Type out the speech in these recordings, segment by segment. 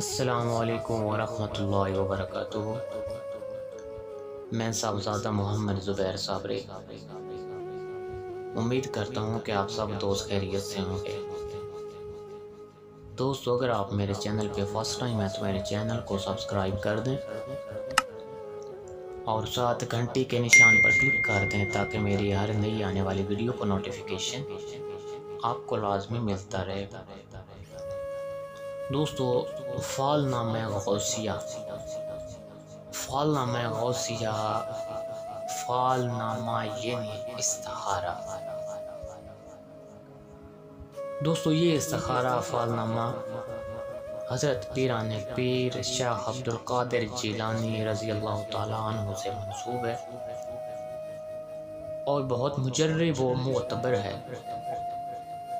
असलकम वरहमल वबरक मैं साहबजादा मोहम्मद ज़ुबैर साबरे। उम्मीद करता हूँ कि आप सब दोस्त खैरियत से होंगे। दोस्तों, अगर आप मेरे चैनल पे फ़र्स्ट टाइम है तो मेरे चैनल को सब्सक्राइब कर दें और साथ घंटी के निशान पर क्लिक कर दें ताकि मेरी हर नई आने वाली वीडियो को नोटिफिकेशन आपको लाजमी मिलता रहेगा दोस्तों, फ़ाल नाम गौसिया फ़ाल नाम गौसिया फ़ाल नामा यानी इस्तारा दोस्तों, ये इस्तारा फ़ाल नामा हज़रत पीरान पीर शाह अब्दुल कादिर जीलानी रज़ी अल्लाह तु से मंसूब है। और बहुत मुजर्रब व मोतबर है।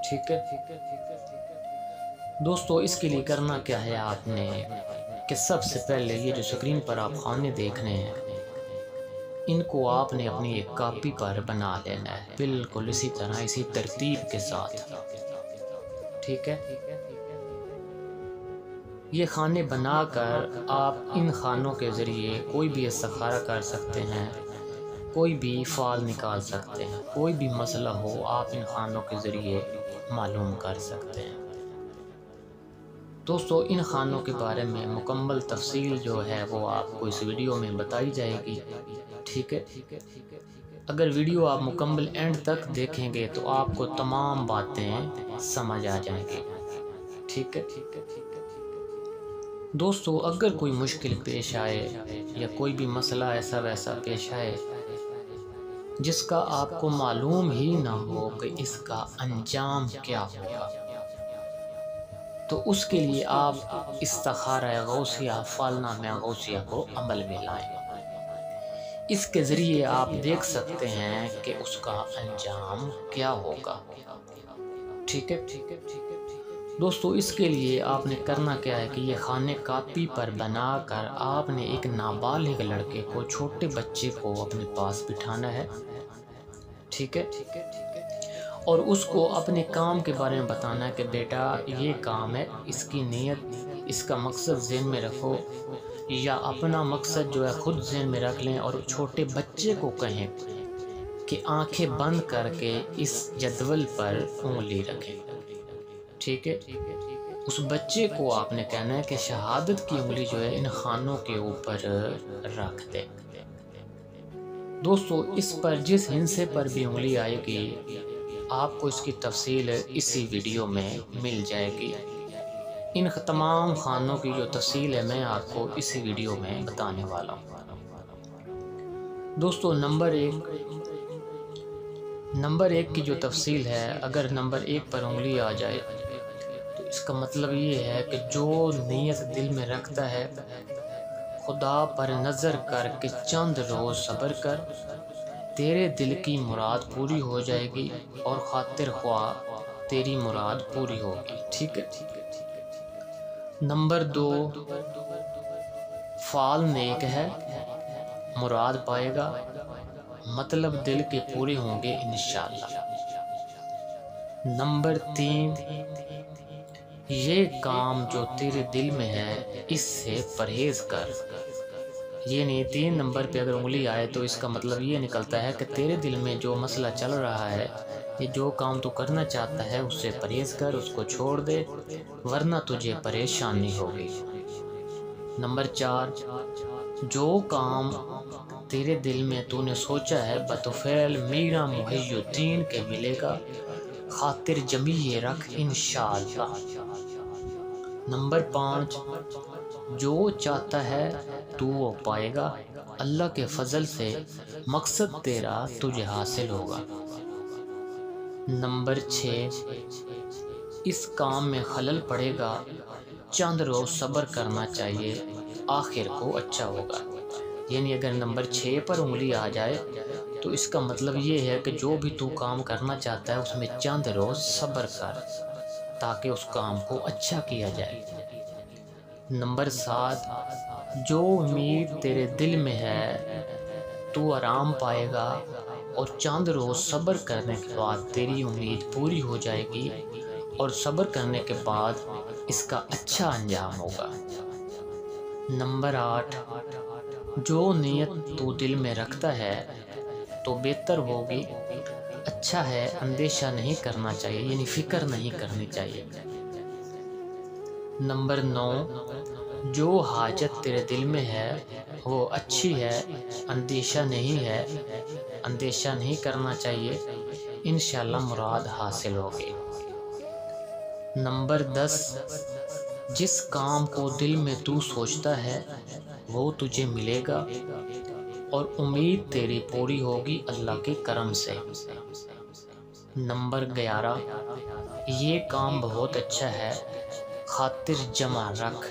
ठीक है? दोस्तों, इसके लिए करना क्या है आपने? कि सबसे पहले ये जो स्क्रीन पर आप खाने देख रहे हैं, इनको आपने अपनी एक कापी पर बना लेना है। बिल्कुल इसी तरह, इसी तरतीब के साथ। ठीक है? ये खाने बनाकर आप इन खानों के ज़रिए कोई भी इस्तखारा कर सकते हैं, कोई भी फाल निकाल सकते हैं, कोई भी मसला हो, आप इन खानों के ज़रिए मालूम कर सकते हैं। दोस्तों, इन खानों के बारे में मुकम्मल तफसील जो है वो आपको इस वीडियो में बताई जाएगी। ठीक है? अगर वीडियो आप मुकम्मल एंड तक देखेंगे तो आपको तमाम बातें समझ आ जाएँगी। ठीक है? दोस्तों, अगर कोई मुश्किल पेश आए या कोई भी मसला ऐसा वैसा पेश आए जिसका आपको मालूम ही ना हो कि इसका अंजाम क्या होगा तो उसके लिए आप इस्तारा गौसिया फालना में गौसिया को अमल में लाएँ। इसके ज़रिए आप देख सकते हैं कि उसका अंजाम क्या होगा। ठीक है? ठीक है ठीक है दोस्तों, इसके लिए आपने करना क्या है कि ये खाने कापी पर बनाकर आपने एक नाबालिग लड़के को, छोटे बच्चे को अपने पास बिठाना है ठीक है। ठीक है? और उसको अपने काम के बारे में बताना है कि बेटा, ये काम है, इसकी नीयत, इसका मकसद जहन में रखो या अपना मकसद जो है खुद जहन में रख लें और छोटे बच्चे को कहें कि आँखें बंद करके इस जदवल पर उंगली रखें। ठीक है? उस बच्चे को आपने कहना है कि शहादत की उंगली जो है इन खानों के ऊपर रख दे। दोस्तों, इस पर, जिस हिंसे पर भी उंगली आएगी आपको इसकी तफसील इसी वीडियो में मिल जाएगी। इन तमाम खानों की जो तफसील है, मैं आपको इसी वीडियो में बताने वाला हूँ। दोस्तों, नंबर एक नंबर एक की जो तफसील है, अगर नंबर एक पर उंगली आ जाए तो इसका मतलब ये है कि जो नीयत दिल में रखता है, खुदा पर नज़र करके चंद रोज़ सब्र कर तेरे दिल की मुराद पूरी हो जाएगी और खातिर ख्वा तेरी मुराद पूरी होगी। ठीक है? ठीक है ठीक है नंबर दो, फाल नेक है, मुराद पाएगा मतलब दिल के पूरे होंगे इन नंबर तीन, ये काम जो तेरे दिल में है, इससे परहेज कर। ये नहीं, तीन नंबर पे अगर उंगली आए तो इसका मतलब ये निकलता है कि तेरे दिल में जो मसला चल रहा है, ये जो काम तू करना चाहता है उससे परहेज कर, उसको छोड़ दे, वरना तुझे परेशानी होगी। नंबर चार, जो काम तेरे दिल में तूने सोचा है, बतफ़ैल मीरा मुहैयुद्दीन के मिलेगा, खातिर जमी रख इन नंबर पाँच जो चाहता है तू वो पाएगा। अल्लाह के फजल से मकसद तेरा तुझे हासिल होगा। नंबर छ, इस काम में खलल पड़ेगा। चंद रोज सब्र करना चाहिए, आखिर को अच्छा होगा। यानी अगर नंबर छः पर उंगली आ जाए तो इसका मतलब ये है कि जो भी तू काम करना चाहता है, उसमें चंद रोज़ सब्र कर, ताकि उस काम को अच्छा किया जाए। नंबर सात, जो उम्मीद तेरे दिल में है, तू आराम पाएगा और चंद रोज़ सब्र करने के बाद तेरी उम्मीद पूरी हो जाएगी और सब्र करने के बाद इसका अच्छा अंजाम होगा। नंबर आठ, जो नीयत तू दिल में रखता है तो बेहतर होगी। अच्छा है, अंदेशा नहीं करना चाहिए, यानी फ़िक्र नहीं करनी चाहिए। नंबर नौ, जो हाजत तेरे दिल में है, वो अच्छी है, अंदेशा नहीं है, अंदेशा नहीं करना चाहिए इन मुराद हासिल होगी। नंबर दस, जिस काम को दिल में तू सोचता है, वो तुझे मिलेगा, और उम्मीद तेरी पूरी होगी अल्लाह के करम से। नंबर ग्यारह, ये काम बहुत अच्छा है खातिर जमा रख।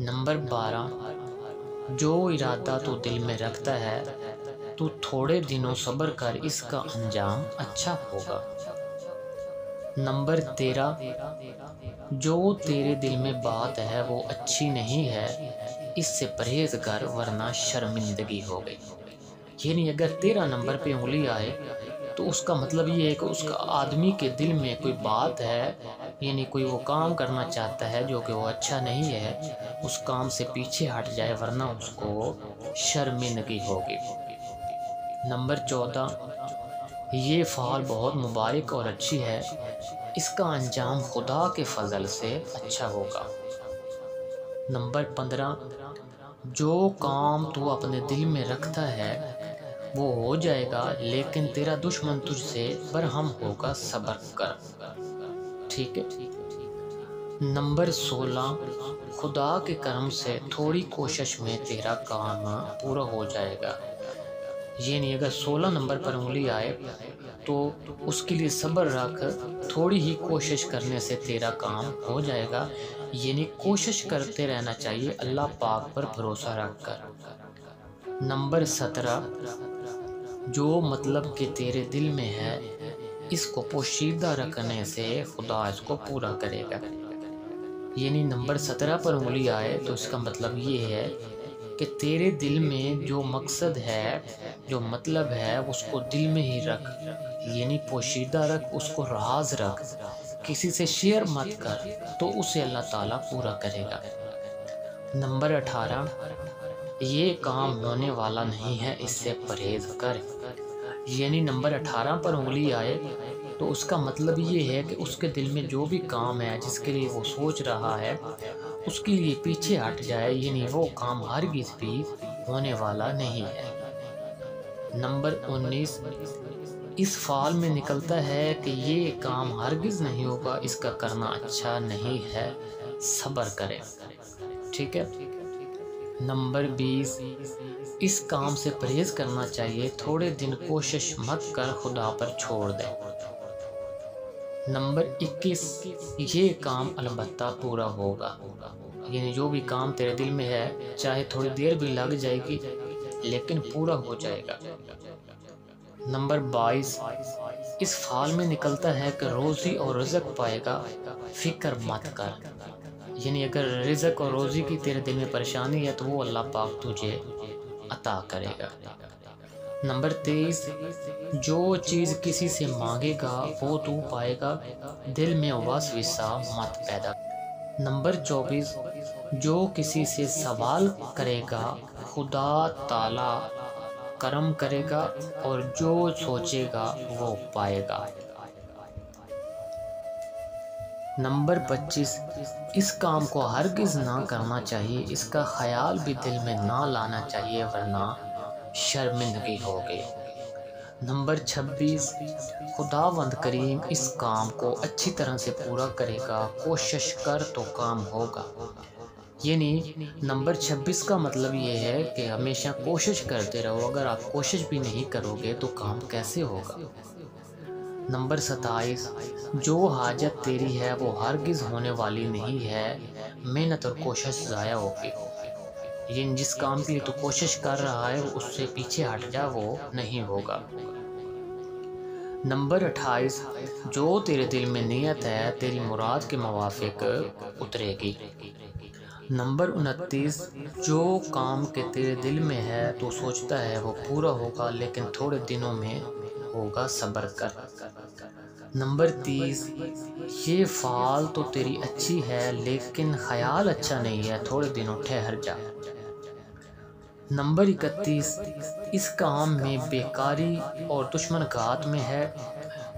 नंबर बारह, जो इरादा तो दिल में रखता है, तू थोड़े दिनों सब्र कर, इसका अंजाम अच्छा होगा। नंबर तेरह, जो तेरे दिल में बात है, वो अच्छी नहीं है, इससे परहेज कर, वरना शर्मिंदगी हो गई। यानी अगर तेरह नंबर पे उंगली आए तो उसका मतलब ये है कि उसका आदमी के दिल में कोई बात है यानी कोई वो काम करना चाहता है जो कि वो अच्छा नहीं है, उस काम से पीछे हट जाए, वरना उसको शर्मिंदगी होगी। नंबर चौदह, ये फाल बहुत मुबारक और अच्छी है। इसका अंजाम खुदा के फजल से अच्छा होगा। नंबर पंद्रह, जो काम तू अपने दिल में रखता है, वो हो जाएगा, लेकिन तेरा दुश्मन तुझसे बरहम होगा सबर कर। ठीक है? नंबर सोलह, खुदा के कर्म से थोड़ी कोशिश में तेरा काम पूरा हो जाएगा। ये नहीं, अगर सोलह नंबर पर उंगली आए तो उसके लिए सब्र रख, थोड़ी ही कोशिश करने से तेरा काम हो जाएगा। यानी कोशिश करते रहना चाहिए, अल्लाह पाक पर भरोसा रख कर नंबर सत्रह, जो मतलब कि तेरे दिल में है इसको पोशीदा रखने से खुदा इसको पूरा करेगा। यानी नंबर सत्रह पर उंगली आए तो इसका मतलब ये है कि तेरे दिल में जो मकसद है, जो मतलब है, उसको दिल में ही रख। यानी पोशीदा रख, उसको राज रख। किसी से शेयर मत कर तो उसे अल्लाह ताला पूरा करेगा। नंबर अठारह, ये काम होने वाला नहीं है, इससे परहेज कर। यानी नंबर अठारह पर उंगली आए तो उसका मतलब ये है कि उसके दिल में जो भी काम है, जिसके लिए वो सोच रहा है, उसके लिए पीछे हट जाए, यानी वो काम हरगिज भी होने वाला नहीं है। नंबर उन्नीस, इस फाल में निकलता है कि ये काम हरगिज नहीं होगा, इसका करना अच्छा नहीं है, सब्र करें। ठीक है? नंबर बीस, इस काम से परहेज करना चाहिए, थोड़े दिन कोशिश मत कर, खुदा पर छोड़ दे। नंबर इक्कीस, ये काम अलबत्ता पूरा होगा। यानी जो भी काम तेरे दिल में है, चाहे थोड़ी देर भी लग जाएगी, लेकिन पूरा हो जाएगा। नंबर बाईस, इस फाल में निकलता है कि रोज़ी और रजक पाएगा, फ़िक्र मत कर। यानी अगर रिजक और रोज़ी की तेरे दिल में परेशानी है तो वो अल्लाह पाक तुझे अता करेगा। नंबर तेईस, जो चीज़ किसी से मांगेगा, वो तू पाएगा। दिल में वस विसा मत पैदा नंबर चौबीस, जो किसी से सवाल करेगा, खुदा ताला करम करेगा, और जो सोचेगा, वो पाएगा। नंबर 25 इस काम को हरगिज़ ना करना चाहिए, इसका ख्याल भी दिल में ना लाना चाहिए, वरना शर्मिंदगी होगी। नंबर 26 खुदावंद करीम इस काम को अच्छी तरह से पूरा करेगा, कोशिश कर तो काम होगा। यानी, नंबर 26 का मतलब ये है कि हमेशा कोशिश करते रहो, अगर आप कोशिश भी नहीं करोगे तो काम कैसे होगा? नंबर सताईस जो हाजत तेरी है वो हरगिज़ होने वाली नहीं है। मेहनत और कोशिश ज़ाया होगी। ये जिस काम के लिए तो कोशिश कर रहा है, उससे पीछे हट जा, वो नहीं होगा। नंबर अट्ठाईस, जो तेरे दिल में नीयत है, तेरी मुराद के मुवाफिक उतरेगी। नंबर उनतीस, जो काम के तेरे दिल में है तो सोचता है वो पूरा होगा, लेकिन थोड़े दिनों में होगा सब्र कर। नंबर तीस, ये फाल तो तेरी अच्छी है, लेकिन ख्याल अच्छा नहीं है, थोड़े दिनों ठहर जा। नंबर इकतीस, इस काम में बेकारी और दुश्मन घात में है,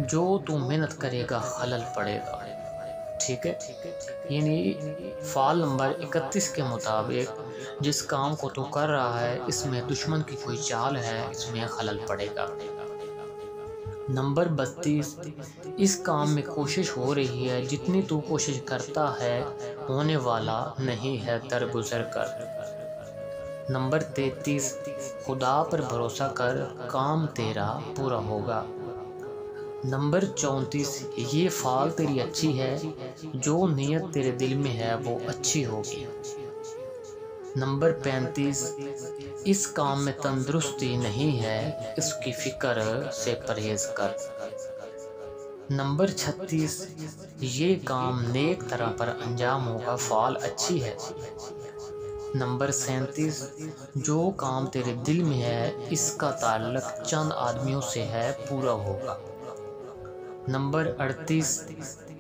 जो तू मेहनत करेगा खलल पड़ेगा। ठीक है? यानी फाल नंबर इकतीस के मुताबिक जिस काम को तू कर रहा है, इसमें दुश्मन की कोई चाल है, इसमें खलल पड़ेगा। नंबर बत्तीस, इस काम में कोशिश हो रही है, जितनी तू कोशिश करता है, होने वाला नहीं है दरगुजर कर। नंबर तैतीस, खुदा पर भरोसा कर, काम तेरा पूरा होगा। नंबर चौंतीस, ये फाल तेरी अच्छी है, जो नीयत तेरे दिल में है, वो अच्छी होगी। नंबर पैंतीस, इस काम में तंदुरुस्ती नहीं है, इसकी फ़िक्र से परहेज कर। नंबर छत्तीस, ये काम नेक तरह पर अंजाम होगा, फाल अच्छी है। नंबर सैंतीस, जो काम तेरे दिल में है, इसका ताल्लुक चंद आदमियों से है, पूरा होगा। नंबर अड़तीस,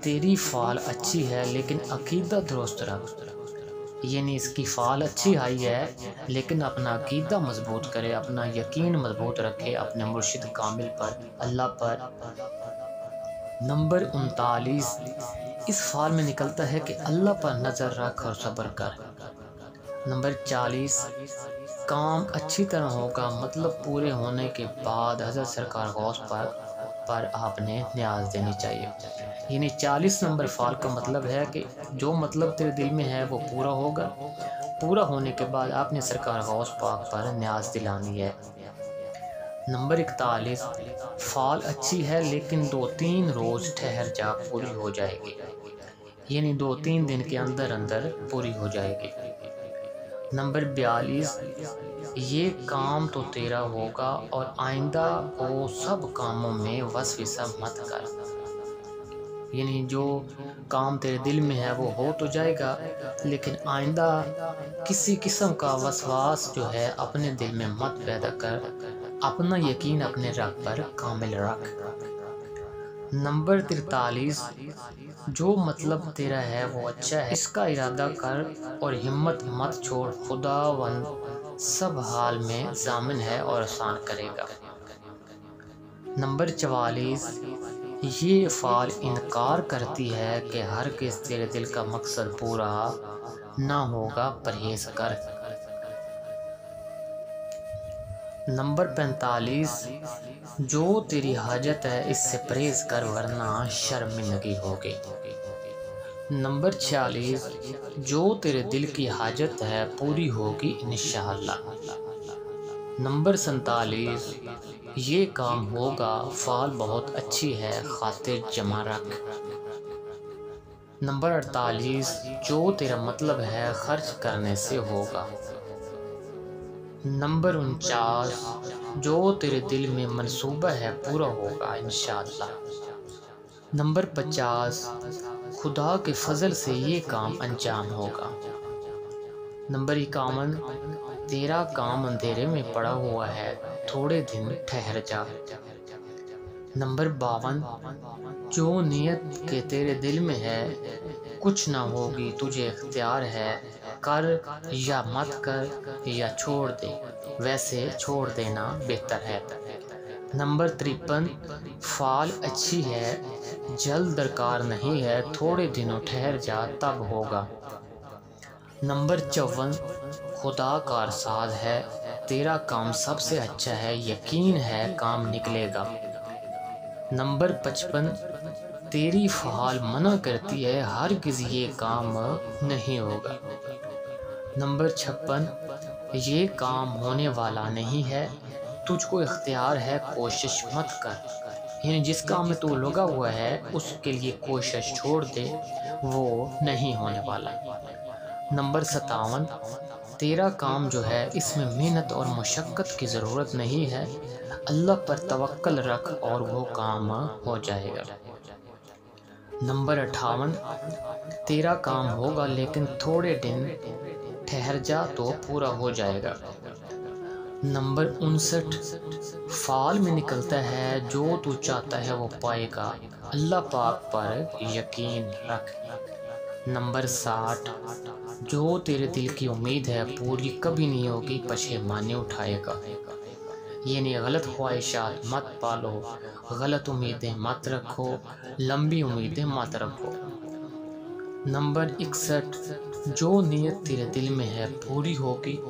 तेरी फाल अच्छी है, लेकिन अकीदा दुरुस्त रख। यानी इसकी फ़ाल अच्छी आई है, लेकिन अपना अकीदा मज़बूत करे, अपना यकीन मज़बूत रखे, अपने मुर्शिद कामिल पर, अल्लाह पर। नंबर उनतालीस, इस फाल में निकलता है कि अल्लाह पर नज़र रख और सब्र कर। नंबर चालीस, काम अच्छी तरह होगा मतलब पूरे होने के बाद हज़रत सरकार गौस पर पर आपने न्याज देनी चाहिए। यानी चालीस नंबर फाल का मतलब है कि जो मतलब तेरे दिल में है, वो पूरा होगा। पूरा होने के बाद आपने सरकार गौस पाक पर न्याज दिलानी है। नंबर इकतालीस, फाल अच्छी है, लेकिन दो तीन रोज़ ठहर जा, पूरी हो जाएगी। यानी दो तीन दिन के अंदर अंदर पूरी हो जाएगी। नंबर बयालीस, ये काम तो तेरा होगा और आइंदा को सब कामों में वसविसा मत कर। यानी जो काम तेरे दिल में है, वो हो तो जाएगा, लेकिन आइंदा किसी किस्म का वसवास जो है, अपने दिल में मत पैदा कर। अपना यकीन अपने रख पर कामिल रख। नंबर तिरतालीस, जो मतलब तेरा है, वो अच्छा है। इसका इरादा कर और हिम्मत मत छोड़। खुदा वन सब हाल में जामिन है और आसान करेगा। नंबर चवालीस, ये फाल इनकार करती है कि हर किस तेरे दिल का मकसद पूरा ना होगा परहेज कर। नंबर पैंतालीस, जो तेरी हाजत है, इससे परहेज कर, वरना शर्मिंदगी होगी। नंबर छियालीस, जो तेरे दिल की हाजत है, पूरी होगी इन नंबर सैतालीस, ये काम होगा, फाल बहुत अच्छी है, खातिर जमा रख। नंबर अड़तालीस, जो तेरा मतलब है, खर्च करने से होगा। नंबर उनचास, जो तेरे दिल में मनसूबा है पूरा होगा इन नंबर पचास, खुदा के फजल से ये काम अंजाम होगा। नंबर इक्यावन, तेरा काम अंधेरे में पड़ा हुआ है, थोड़े दिन ठहर जा। नंबर बावन, जो नियत के तेरे दिल में है, कुछ ना होगी तुझे इख्तियार है कर या मत कर या छोड़ दे। वैसे छोड़ देना बेहतर है। नंबर तिरपन, फाल अच्छी है, जल्द दरकार नहीं है, थोड़े दिनों ठहर जा, तब होगा। नंबर चौवन, खुदा का अरसाद है, तेरा काम सबसे अच्छा है, यकीन है काम निकलेगा। नंबर पचपन, तेरी फाल मना करती है हर किसी ये काम नहीं होगा। नंबर छप्पन, ये काम होने वाला नहीं है। तुझको इख्तियार है, कोशिश मत कर। यानी जिस काम में तू लगा हुआ है, उसके लिए कोशिश छोड़ दे। वो नहीं होने वाला। नंबर सतावन तेरा काम जो है, इसमें मेहनत और मशक्क़त की ज़रूरत नहीं है। अल्लाह पर तवक्ल रख और वो काम हो जाएगा। नंबर अठावन तेरा काम होगा, लेकिन थोड़े दिन ठहर जा तो पूरा हो जाएगा। नंबर उनसठ, फाल में निकलता है, जो तू चाहता है वो पाएगा। अल्लाह पाक पर यकीन रख। नंबर साठ, जो तेरे दिल की उम्मीद है, पूरी कभी नहीं होगी पशेमानी उठाएगा। ये नहीं गलत ख्वाहिशात मत पालो, गलत उम्मीदें मत रखो, लंबी उम्मीदें मत रखो। नंबर इकसठ, जो नीयत तेरे दिल में है, पूरी होगी।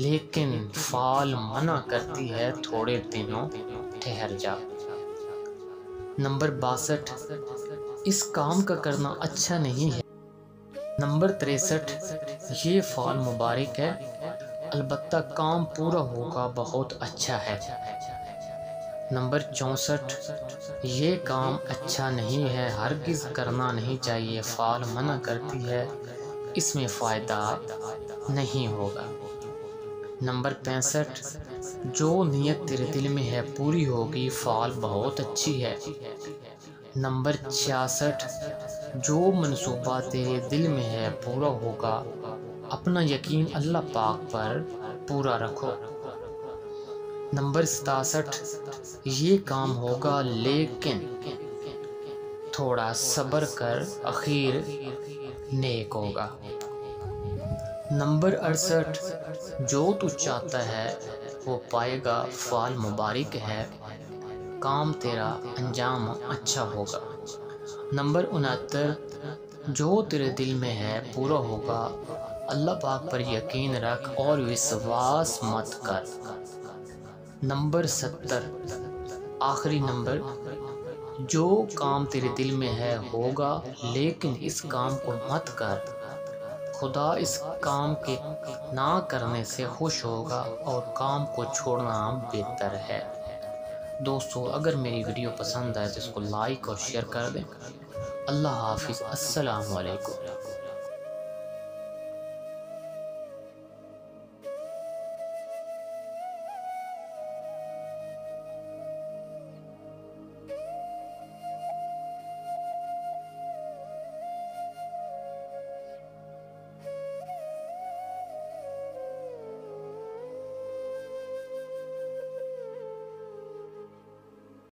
लेकिन फाल मना करती है, थोड़े दिनों ठहर जा। नंबर बासठ, इस काम का करना अच्छा नहीं है। नंबर तिरसठ, ये फाल मुबारक है। अलबत् काम पूरा होगा, बहुत अच्छा है। नंबर चौंसठ, ये काम अच्छा नहीं है हर किस करना नहीं चाहिए, फाल मना करती है, इसमें फ़ायदा नहीं होगा। नंबर पैंसठ, जो नीयत तेरे दिल में है, पूरी होगी, फाल बहुत अच्छी है। नंबर छियासठ, जो मनसूबा तेरे दिल में है, पूरा होगा, अपना यकीन अल्लाह पाक पर पूरा रखो। नंबर सतासठ। ये काम होगा, लेकिन थोड़ा सब्र कर, अखीर नेक होगा। नंबर अड़सठ, जो तू चाहता है, वो पाएगा, फाल मुबारक है। काम तेरा अंजाम अच्छा होगा। नंबर उनहत्तर, जो तेरे दिल में है, पूरा होगा। अल्लाह पाक पर यकीन रख और विश्वास मत कर। नंबर सत्तर, आखिरी नंबर, जो काम तेरे दिल में है होगा, लेकिन इस काम को मत कर। खुदा इस काम के ना करने से खुश होगा और काम को छोड़ना बेहतर है। दोस्तों, अगर मेरी वीडियो पसंद आए तो इसको लाइक और शेयर कर दें। अल्लाह हाफिज़। अस्सलाम वालेकुम